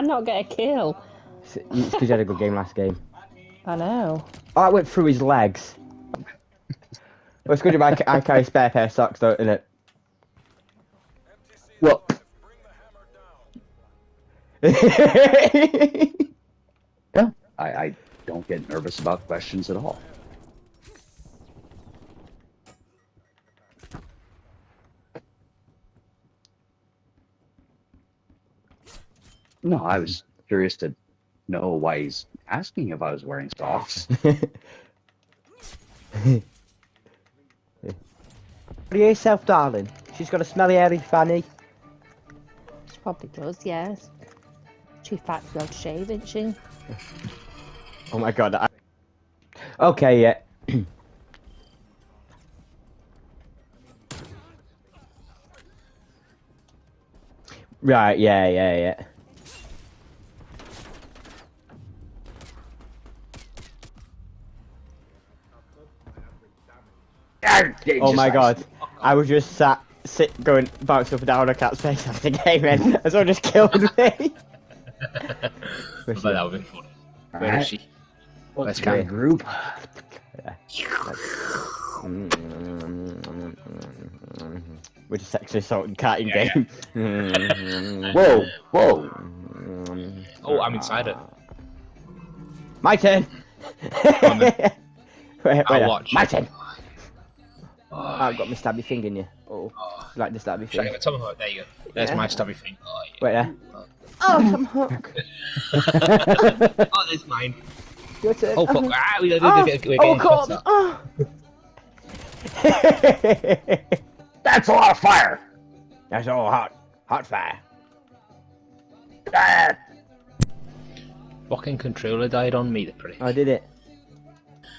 cannot get a kill. It's because you had a good game last game. I know. Oh, I went through his legs. well, it's good you I, I carry spare pair of socks, though, isn't it? Well, yeah, I, I don't get nervous about questions at all. No, I was curious to know why he's asking if I was wearing socks. What are you yourself, darling? She's got a smelly, hairy fanny. She probably does, yes. Too fat to be able to shave, isn't she? Oh my god. I... Okay, yeah. right, yeah, yeah, yeah. Oh my god. I was just sat, sit, going, bouncing up and down on a cat's face after the game end, and someone just killed me. But that would be funny. Where is Alright. she? Let's Let's kind of group. Which is sexually assault and catting Yeah, game. Whoa, whoa. Oh, I'm inside it. My turn! wait, wait, I'll watch. My turn! Oh, I've got my stabby thing in you. Oh, oh. you like the stabby Should I thing? give Tomahawk? There you go. There's Yeah. my stabby thing. Oh, Wait there. Oh, come hook. oh there's mine. Your turn. Oh, fuck. Ah, we, we, we, Oh, we're getting oh, close God. up. Oh. That's a lot of fire. That's all hot. Hot fire. Ah, Fucking controller died on me, the prick. I did it.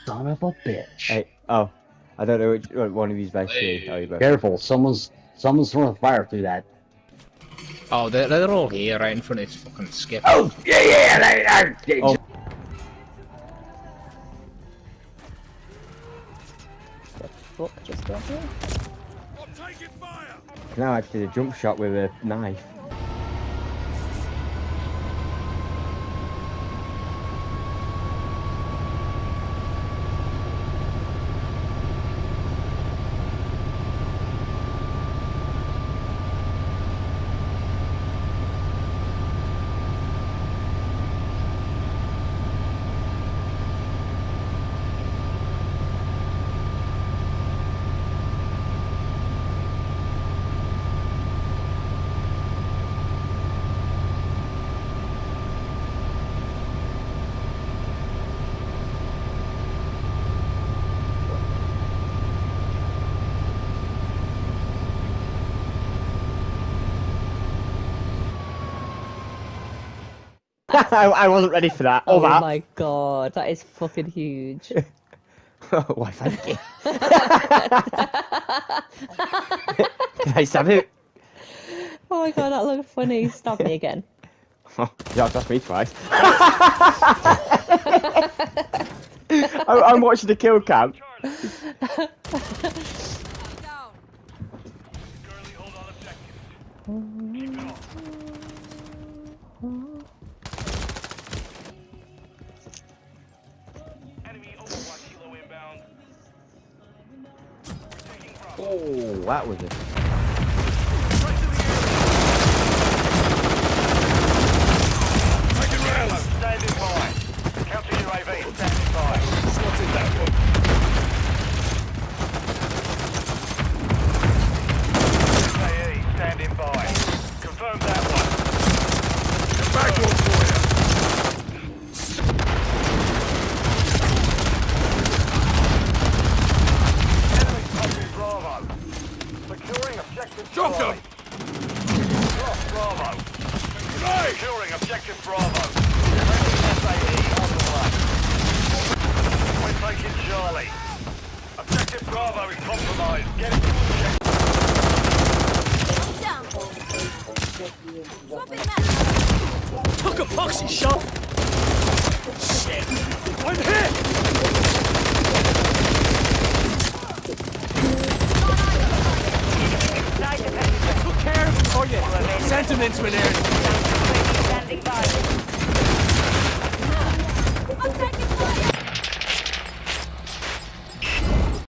son of a bitch. Hey, oh. I don't know which one of you's best Hey. shoe. Oh, you both. Careful, someone's someone's throwing fire through that. Oh, they're, they're all here right in front of this fucking skip. Oh, yeah, yeah, they, they, Oh. Fuck, just got here. Now I actually did a jump shot with a knife. I, I wasn't ready for that. Oh that. my god, that is fucking huge. Oh, why, thank you. Can I stab it? oh my god, that looked funny. Stab me again. Oh, you have to me twice. I'm, I'm watching the kill cam. Oh, that was it. Standing by. Counter UAV, standing by. Spotted that one. UAV, standing by. Confirm that one. Back one for you. Enemy taking Bravo. Securing objective Drop Charlie. Lost Bravo. Securing objective Bravo. SAE on the way. We're taking Charlie. Objective Bravo is compromised. Get it to objective. Took a boxy shot. Shit. I'm hit. Took care of it for you. Sentiments, Renard. Standing by. I'm taking fire!